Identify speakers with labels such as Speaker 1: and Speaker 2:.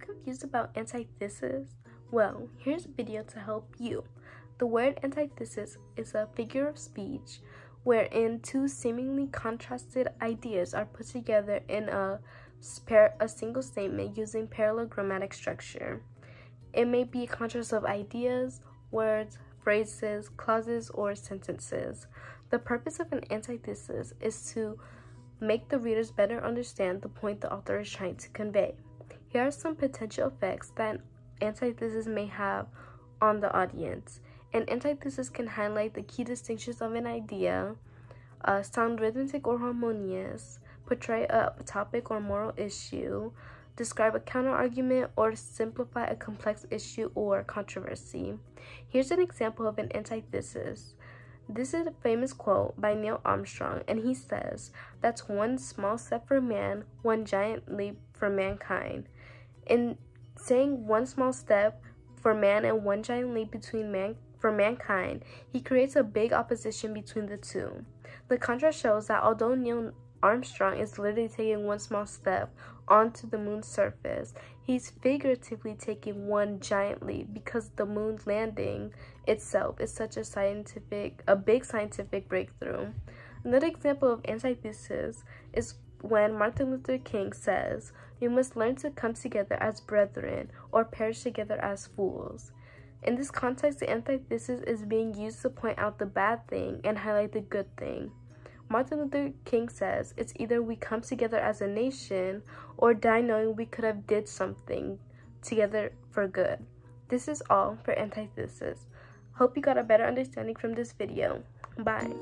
Speaker 1: confused about antithesis? Well, here's a video to help you. The word antithesis is a figure of speech wherein two seemingly contrasted ideas are put together in a, a single statement using parallel grammatic structure. It may be a contrast of ideas, words, phrases, clauses, or sentences. The purpose of an antithesis is to make the readers better understand the point the author is trying to convey. Here are some potential effects that antithesis may have on the audience. An antithesis can highlight the key distinctions of an idea, uh, sound rhythmic or harmonious, portray a topic or moral issue, describe a counterargument, or simplify a complex issue or controversy. Here's an example of an antithesis. This is a famous quote by Neil Armstrong, and he says, That's one small step for man, one giant leap for mankind. In saying one small step for man and one giant leap between man for mankind, he creates a big opposition between the two. The contrast shows that although Neil Armstrong is literally taking one small step onto the moon's surface, he's figuratively taking one giant leap because the moon landing itself is such a scientific, a big scientific breakthrough. Another example of antithesis is when Martin Luther King says, We must learn to come together as brethren or perish together as fools. In this context, the antithesis is being used to point out the bad thing and highlight the good thing. Martin Luther King says, It's either we come together as a nation or die knowing we could have did something together for good. This is all for antithesis. Hope you got a better understanding from this video. Bye.